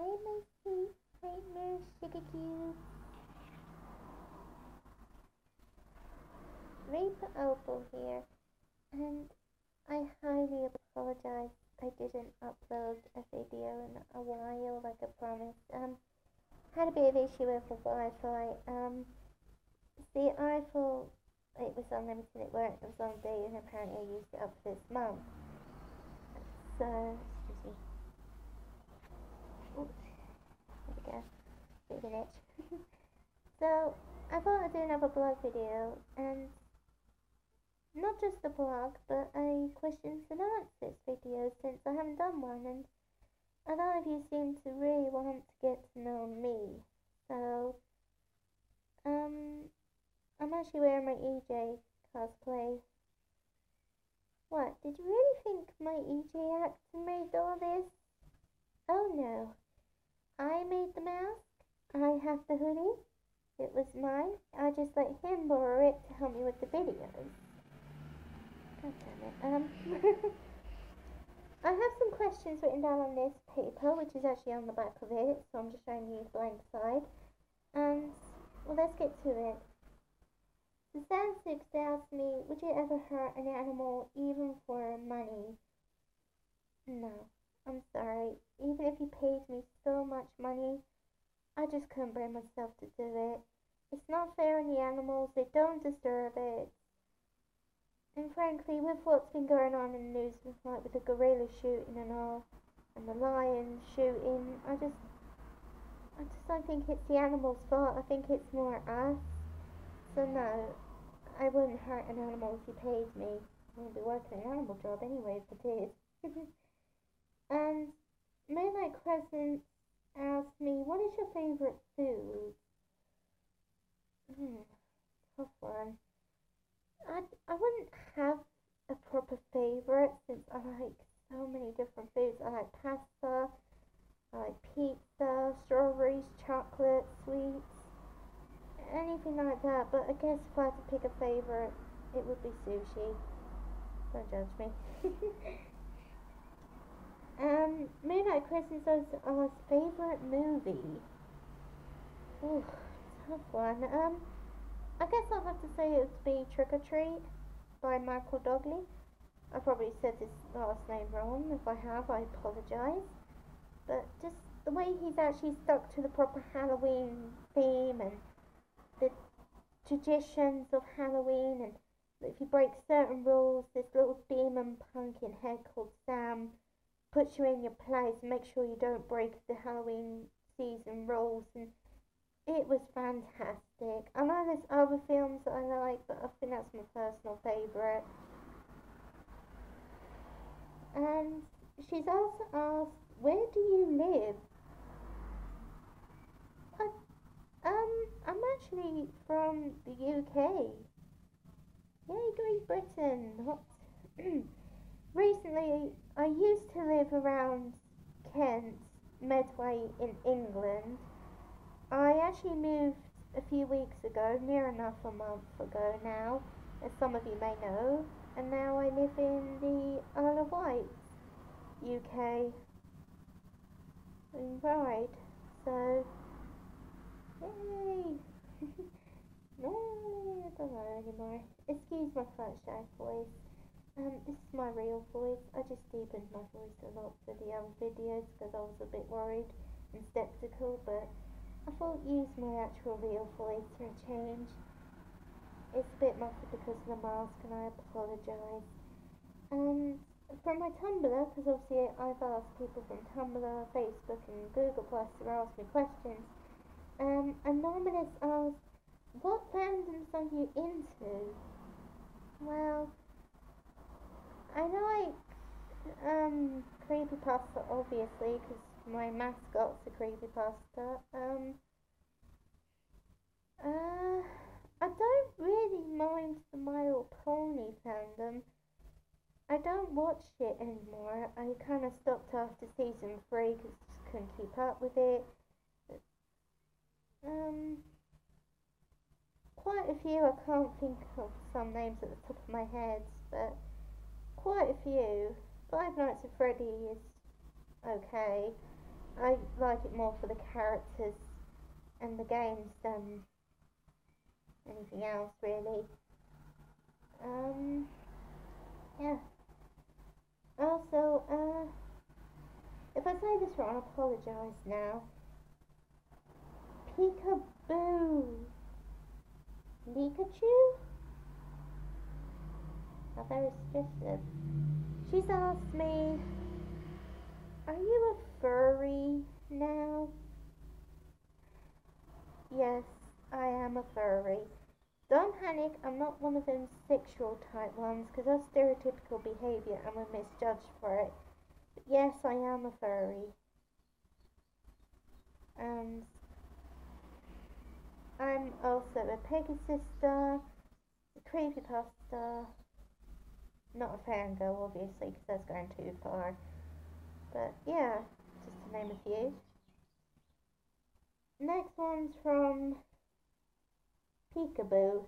my sweet nightmare sugar cube. Reaper Opal here, and I highly apologize I didn't upload a video in a while like I promised. Um, had a bit of issue with the Wi-Fi. Um, the iPhone, it was unlimited, it worked, it was on day, and apparently I used it up this month. So, excuse me. Oops, there we go. Itch. so, I thought I'd do another vlog video, and not just a vlog, but a questions and answers video since I haven't done one, and a lot of you seem to really want to get to know me. So, um, I'm actually wearing my EJ cosplay. What, did you really think my EJ actor made all this? Oh no. I made the mask. I have the hoodie. It was mine. I just let him borrow it to help me with the videos. God damn it. Um, I have some questions written down on this paper, which is actually on the back of it, so I'm just showing you the blank side. And, well, let's get to it. The Sand Six asked me, would you ever hurt an animal even for money? No, I'm sorry. Even if you paid me so much money, I just couldn't bring myself to do it. It's not fair on the animals, they don't deserve it. And frankly, with what's been going on in the news, like with the gorilla shooting and all, and the lion shooting, I just, I just don't think it's the animal's fault. I think it's more us. So no, I wouldn't hurt an animal if he paid me. I wouldn't be working an animal job anyway if I and Moonlight Crescent asked me, what is your favorite food? Hmm, tough one. I, I wouldn't have a proper favourite since I like so many different foods. I like pasta, I like pizza, strawberries, chocolate, sweets, anything like that. But I guess if I had to pick a favourite, it would be sushi. Don't judge me. um, Moonlight Crescent says our favourite movie. Ooh, tough one. Um, I guess I'll have to say it would be Trick or Treat by Michael Douglas. I probably said his last name wrong. If I have, I apologise. But just the way he's actually stuck to the proper Halloween theme and the traditions of Halloween and if you break certain rules, this little demon pumpkin head called Sam puts you in your place and makes sure you don't break the Halloween season rules and it was fantastic. I know there's other films that I like, but I think that's my personal favourite. And she's also asked, where do you live? I, um, I'm actually from the UK. Yay, Great Britain. Recently, I used to live around Kent, Medway in England I actually moved a few weeks ago, near enough a month ago now, as some of you may know, and now I live in the Isle of Wight, UK. Right, so, yay! no, I don't know anymore. Excuse my French voice. Um, this is my real voice. I just deepened my voice a lot for the other videos because I was a bit worried and skeptical, but I thought use my actual real voice for a change. It's a bit muffled because of the mask and I apologise. And from my Tumblr, because obviously I've asked people from Tumblr, Facebook and Google Plus to ask me questions, um, Anonymous asked, what fandoms are you into? Well, I know like um, creepypasta obviously because my mascot's a creepypasta. Um, uh, I don't really mind the My Little Pony fandom. I don't watch it anymore. I kind of stopped after season three because I couldn't keep up with it. Um, quite a few. I can't think of some names at the top of my head, but quite a few. Five Nights at Freddy is okay. I like it more for the characters and the games than anything else really. Um, yeah. Also, uh, if I say this wrong, I apologise now. Peekaboo. Pikachu? How very. She's asked me, Are you a furry now? Yes, I am a furry. Don't panic, I'm not one of them sexual type ones because that's stereotypical behaviour and we're misjudged for it. But yes, I am a furry. And I'm also a Pegasister, a creepypasta, not a fangirl obviously because that's going too far. But yeah, just to name a few. Next one's from Peekaboo.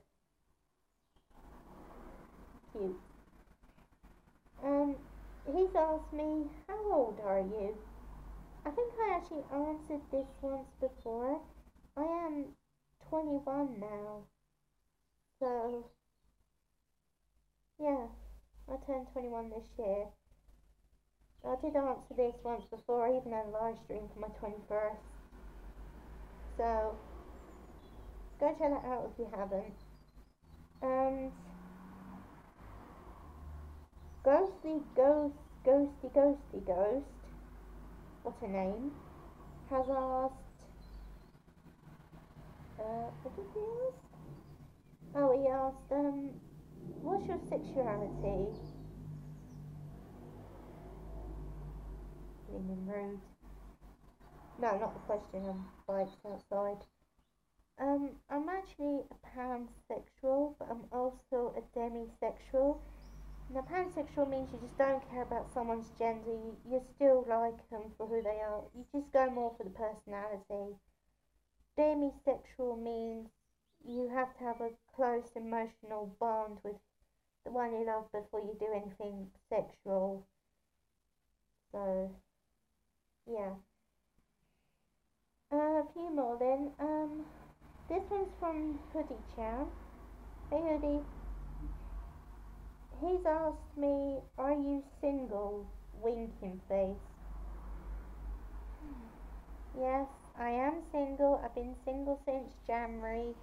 Cute. Um, he's asked me, how old are you? I think I actually answered this once before. I am 21 now. So, yeah, I turned 21 this year. I did answer this once before, I even had a live stream for my 21st. So, go check that out if you haven't. And Ghostly Ghost, Ghosty Ghosty Ghost, what a name, has asked, uh, what did he ask? Oh, he asked, um, what's your sexuality? Being rude. No, not the question, I'm bikes outside. Um, I'm actually a pansexual, but I'm also a demisexual. Now, pansexual means you just don't care about someone's gender. You, you still like them for who they are. You just go more for the personality. Demisexual means you have to have a close emotional bond with the one you love before you do anything sexual. So, yeah. Uh, a few more then. Um, this one's from Hoodie Chan. Hey Hoodie. He's asked me, are you single? Winking face. Yes, I am single. I've been single since January.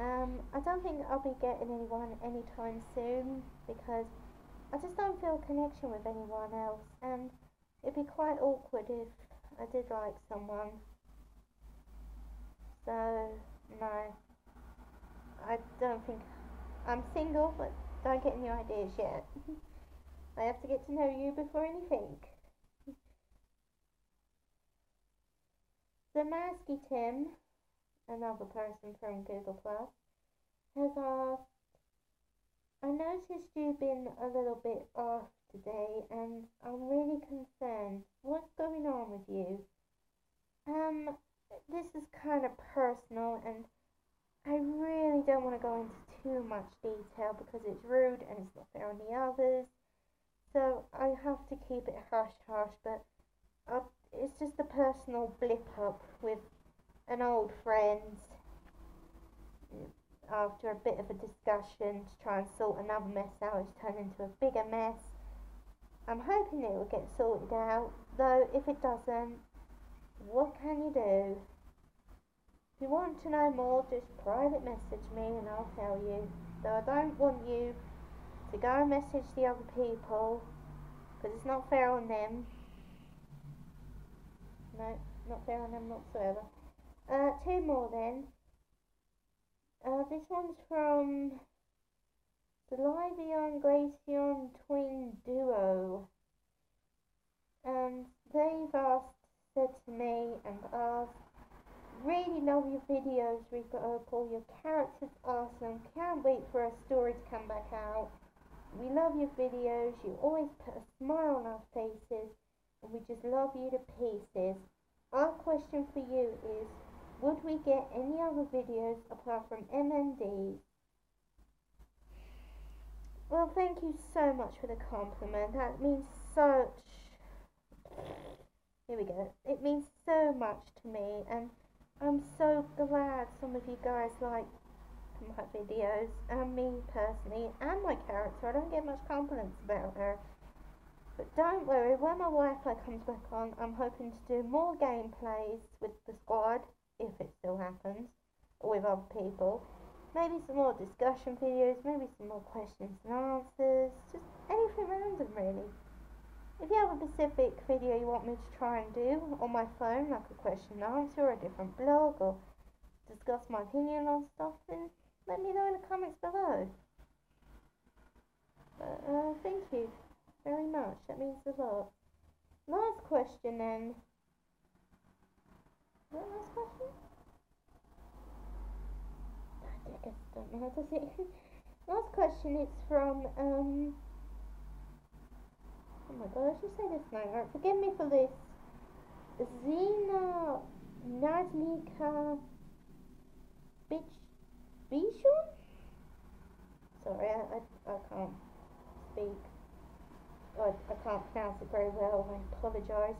Um, I don't think I'll be getting anyone anytime soon because I just don't feel connection with anyone else and it'd be quite awkward if I did like someone. So, no. I don't think I'm single, but don't get any ideas yet. I have to get to know you before anything. The Masky Tim, another person from Google Plus, has asked, I noticed you've been a little bit off today and I'm really concerned. What's going on with you? Um, this is kind of personal and I really don't want to go into too much detail because it's rude and it's not fair on the others. So I have to keep it hush hush, but uh, it's just a personal blip up with an old friend after a bit of a discussion to try and sort another mess out. It's turned into a bigger mess. I'm hoping it will get sorted out, though if it doesn't, what can you do? If you want to know more, just private message me and I'll tell you. Though I don't want you to go and message the other people, because it's not fair on them. No, not fair on them whatsoever. Uh, two more then. Uh, this one's from the Leafeon Glaceon Twin Duo. And they've asked said to me and asked, really love your videos, Opal. Your character's awesome. Can't wait for our story to come back out. We love your videos. You always put a smile on our faces. And we just love you to pieces. Our question for you is, would we get any other videos apart from MNDs? Well, thank you so much for the compliment. That means such here we go. It means so much to me, and I'm so glad some of you guys like my videos, and me personally, and my character. I don't get much compliments about her. But don't worry, when my Wi-Fi comes back on, I'm hoping to do more gameplays with the squad, if it still happens, with other people. Maybe some more discussion videos, maybe some more questions and answers, just anything random really. If you have a specific video you want me to try and do on my phone, like a question and answer or a different vlog, or discuss my opinion on stuff, then let me know in the comments below. But, uh, thank you very much. That means a lot. Last question then. Last question? I don't last question is from um Oh my god, I should say this now. Forgive me for this. Zena Nadnika Bitch Bishon? Sorry, I, I, I can't speak I, I can't pronounce it very well, I apologise.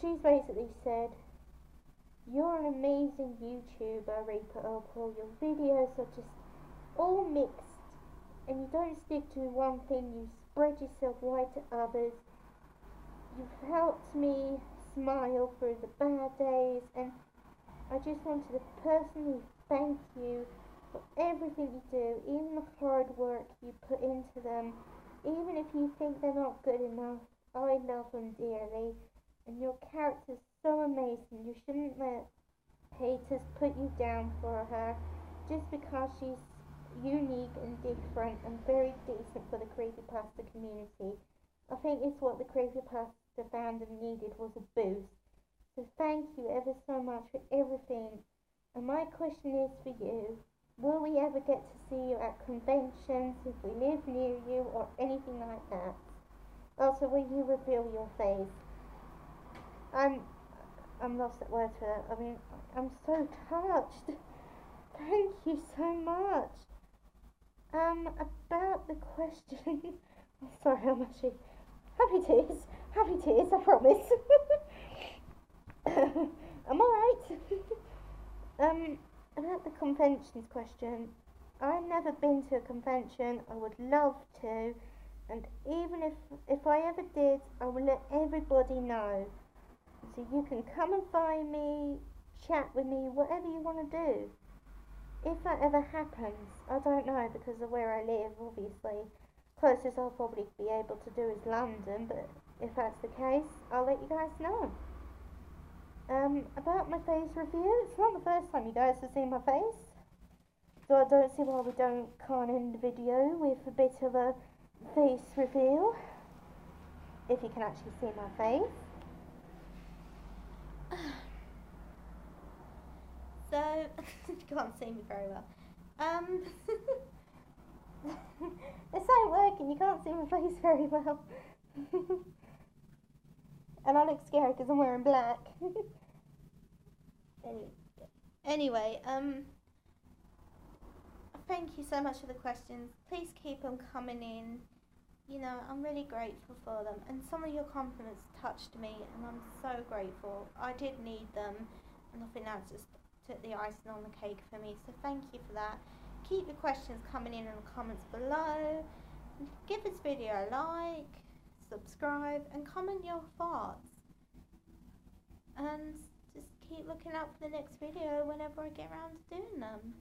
She's basically said, You're an amazing YouTuber, Reaper Opal. Your videos are just all mixed and you don't stick to one thing, you spread yourself wide to others. You've helped me smile through the bad days and I just wanted to personally thank you for everything you do, even the hard work you put into them. Even if you think they're not good enough, I love them dearly. And your character's so amazing. You shouldn't let haters put you down for her just because she's unique and different and very decent for the creepypasta community. I think it's what the creepypasta fandom needed was a boost. So thank you ever so much for everything. And my question is for you. Will we ever get to see you at conventions if we live near you or anything like that? Also, will you reveal your face? I'm, I'm lost at words for that. I mean, I'm so touched. Thank you so much. Um, about the question. sorry, I'm actually happy tears. Happy tears. I promise. I'm alright. um. About the conventions question, I've never been to a convention. I would love to, and even if if I ever did, I will let everybody know. So you can come and find me, chat with me, whatever you want to do. If that ever happens, I don't know because of where I live. Obviously, closest I'll probably be able to do is London. But if that's the case, I'll let you guys know. Um, about my face review, it's not the first time you guys have seen my face. So I don't see why we don't can't end the video with a bit of a face reveal. If you can actually see my face. So, you can't see me very well. Um, this ain't working, you can't see my face very well. and I look scary because I'm wearing black. anyway, um, thank you so much for the questions. Please keep them coming in. You know, I'm really grateful for them, and some of your compliments touched me, and I'm so grateful. I did need them, and I think that just took the icing on the cake for me. So thank you for that. Keep your questions coming in in the comments below. Give this video a like subscribe, and comment your thoughts. And just keep looking out for the next video whenever I get around to doing them.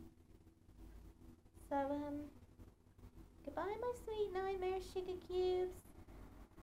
So, um, goodbye, my sweet nightmare sugar cubes.